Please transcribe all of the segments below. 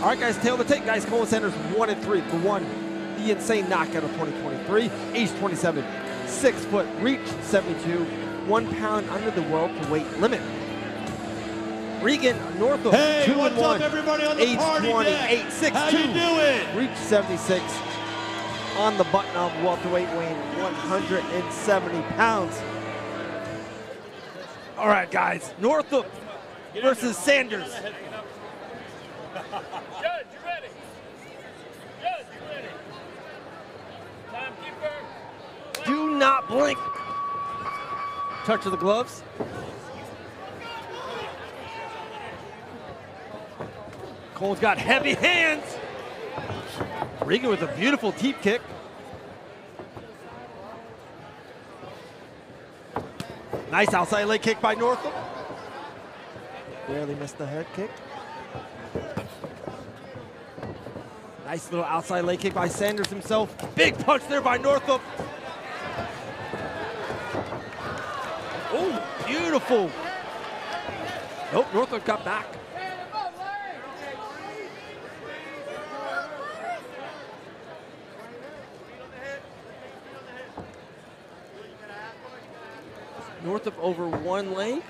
All right, guys, tail of the tape, guys. Cullen Sanders one and three for one. The insane knockout of 2023. Age 27, six foot, reach 72, one pound under the welterweight weight limit. Reggan Northrup, Hey, two what's and one. everybody on the age party 20, deck? 8, 6, How 2, you doing? reach 76, on the button of welterweight weighing 170 pounds. All right, guys, Northrup versus Sanders. Judge, you ready? Judge, you ready? Timekeeper. Do not blink. Touch of the gloves. Cole's got heavy hands. Reggan with a beautiful teep kick. Nice outside leg kick by Northrup. Barely missed the head kick. Nice little outside leg kick by Sanders himself. Big punch there by Northrup. Oh, beautiful. Nope, Northrup got back. Northrup over one leg.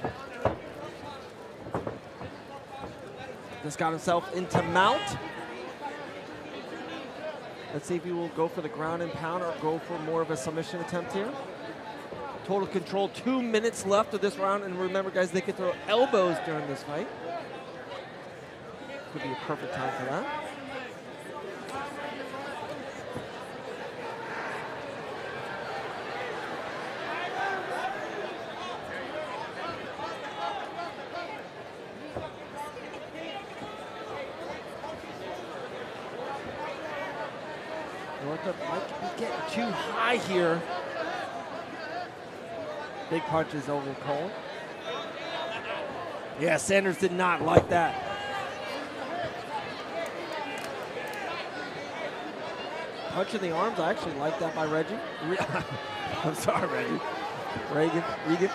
Just got himself into mount. Let's see if he will go for the ground and pound or go for more of a submission attempt here. Total control, two minutes left of this round. And remember, guys, they can throw elbows during this fight. Could be a perfect time for that. Northrup might be getting too high here. Big punches over Cole. Yeah, Sanders did not like that. Punch in the arms, I actually like that by Reggie. I'm sorry, Reggie. Reagan, Regan.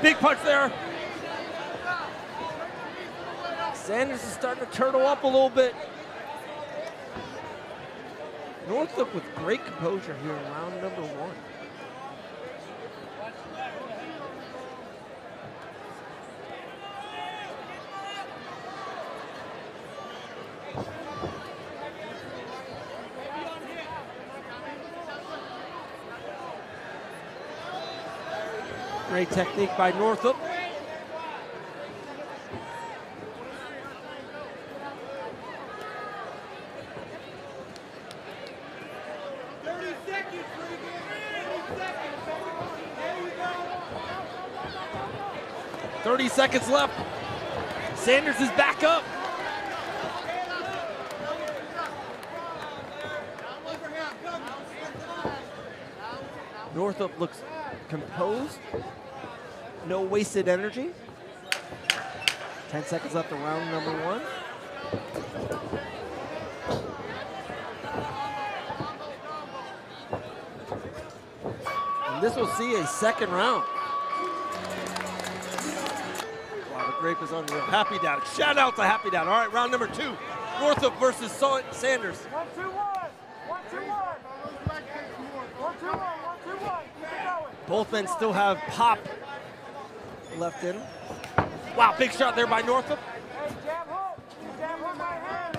Big punch there. Sanders is starting to turtle up a little bit. Northrup with great composure here in round number one. Great technique by Northrup. 30 seconds left. Sanders is back up. Northrup looks composed, no wasted energy. 10 seconds left of round number one. And this will see a second round. Grape is unreal. Happy Dad. Shout out to Happy Dad. All right, round number two. Northrup versus Sanders. One, two, one. One, two, one. One, two, one. One, two, one. Keep it going. Both men still have pop left in. 'em. Wow, big shot there by Northrup. Hey, jab hook. Jab hook right hand.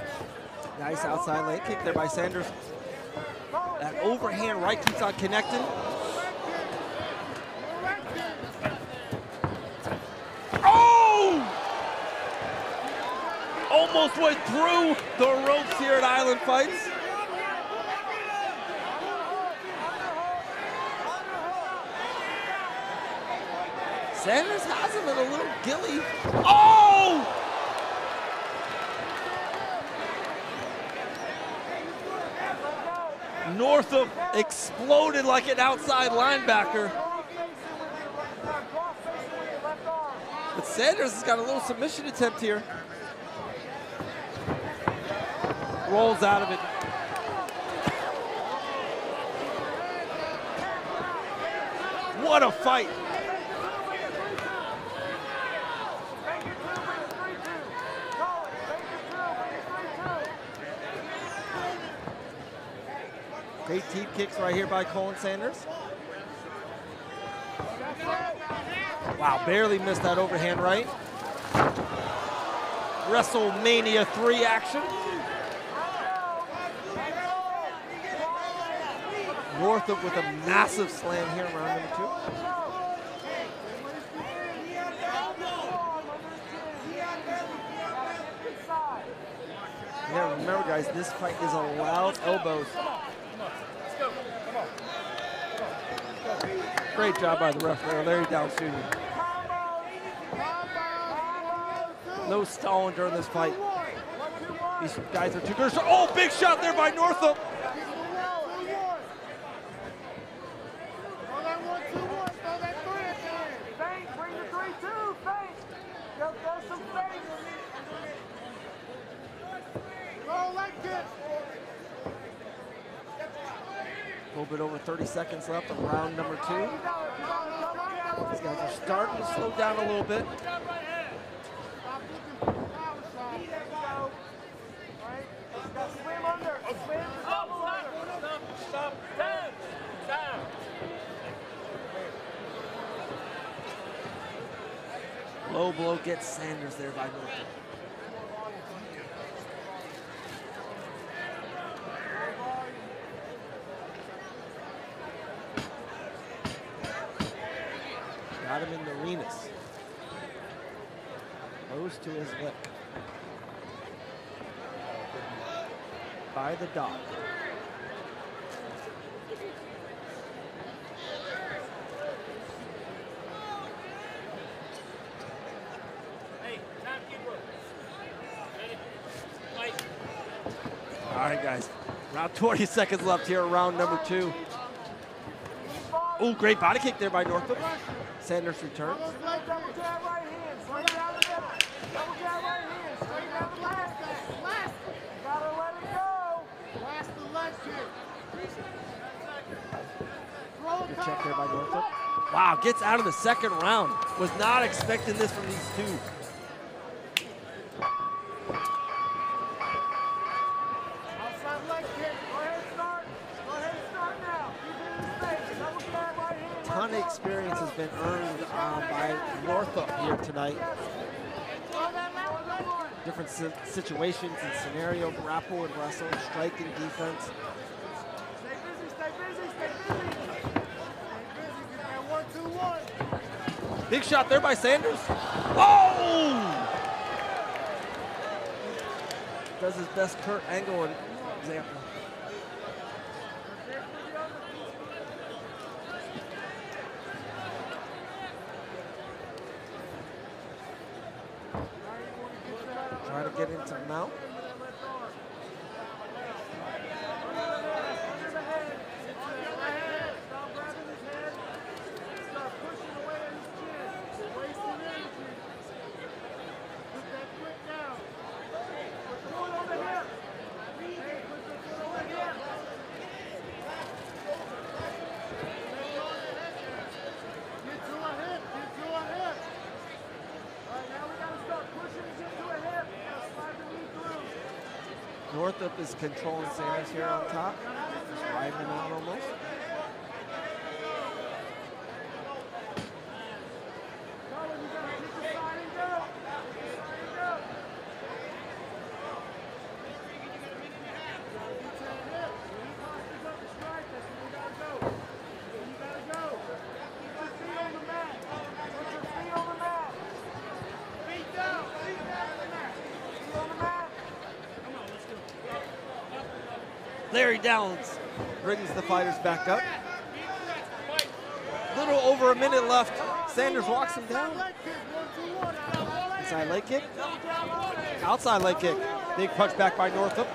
Nice outside leg kick there by Sanders. That overhand right keeps on connecting. Almost went through the ropes here at Island Fights. Sanders has him in a little gilly. Oh! Northrup exploded like an outside linebacker. But Sanders has got a little submission attempt here. rolls out of it. What a fight. Great teep kicks right here by Cullen Sanders. Wow, barely missed that overhand right. WrestleMania 3 action. Northrup with a massive slam here in round number two. Yeah, remember guys, this fight is allowed elbows. Great job by the ref there, Larry Down Jr. No stalling during this fight. These guys are too good. Oh, big shot there by Northrup. Feint, bring the three, two, feint. Go, go some feint. Roll leg kick. A little bit over 30 seconds left of round number two. These guys are starting to slow down a little bit. Low blow gets Sanders there by Northrup. In the arenas. Close to his lip. By the dog. Hey, timekeeper. Ready? Fight. All right, guys. Around 20 seconds left here, round number two. Oh, great body kick there by Northrup. Sanders returns. Double jab right hand, swing down the middle. Double jab right hand, swing down the last Last. Gotta let it go. Last the leg kick. Good check there by Northrup. Wow, gets out of the second round. Was not expecting this from these two. Outside leg kick. Go ahead, start. Go ahead, start now. Keep it in his face. Double jab right hand. Ton of experience has been earned um, by Northrup here tonight. Different si- situations and scenario, grapple and wrestle, strike and defense. Big shot there by Sanders. Oh! Does his best Kurt Angle example. Trying to get into mount. Stop grabbing his head. Start pushing away at his chin. Wasting energy. Put that foot down. Put the foot on the hip. Hey, put the foot on the hip. Get to a hip. Get to a hip. All right, now we gotta start pushing to get to a hip. Gotta slide the knee through. Northrup is controlling Sanders here on top. Just riding him out almost. Cullen, you gotta kick the side and go. Kick the side and go. Gotta get to that hip. When he postures up to strike, that's when you gotta go. When you gotta go. Keep your feet on the mat. Put your feet on the mat. Feet down. Feet down on the mat. Feet on the mat. Larry Downs brings the fighters back up. Little over a minute left. Sanders walks him down. Inside leg kick. Outside leg kick. Big punch back by Northrup.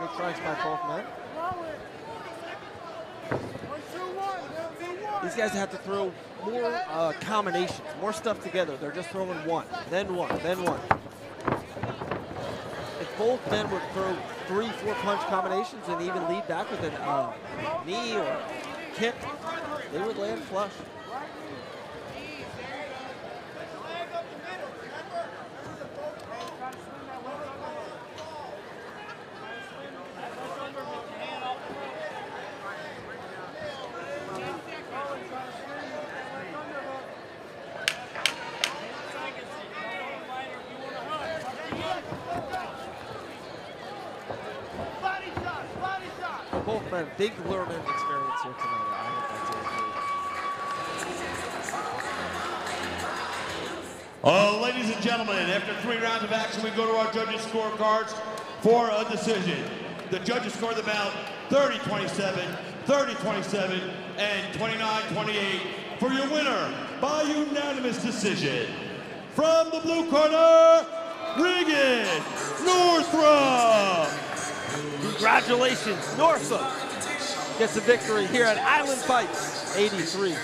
Good strikes by both men. Roll it. One, two, one. One, two, one. These guys have to throw more uh, combinations, more stuff together. They're just throwing one, then one, then one. If both men would throw three, four punch combinations and even lead back with a uh, knee or kick, they would land flush. Try to swing that left underhook. Try to swing that left underhook. Your hand off the rope. Cullen, try to swing with that left underhook. Eight seconds. Don't go fighter if you want to hook. Up to you. Body shot, body shot. Both big learning experience here tonight. I hope that's it. Uh, ladies and gentlemen, after three rounds of action, we go to our judges' scorecards for a decision. The judges score the bout 30-27, 30-27, and 29-28 for your winner by unanimous decision. From the blue corner, Reggan Northrup. Congratulations, Norfolk gets a victory here at Island Fights 83.